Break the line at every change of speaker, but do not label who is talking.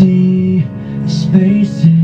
empty spaces.